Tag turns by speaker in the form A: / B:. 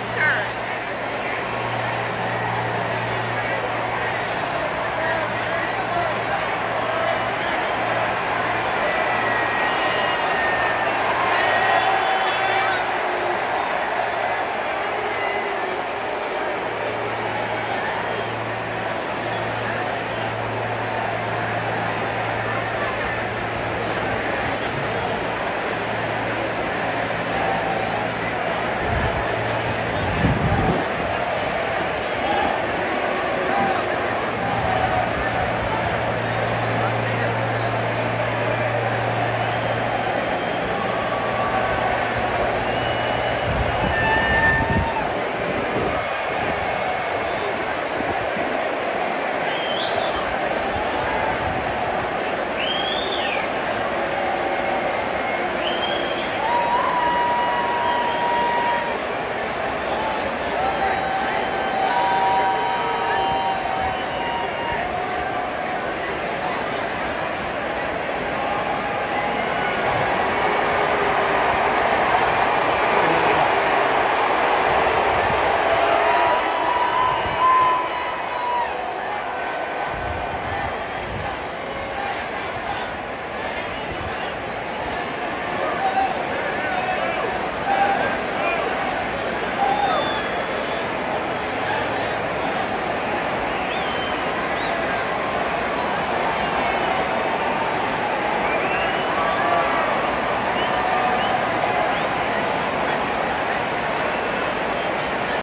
A: picture.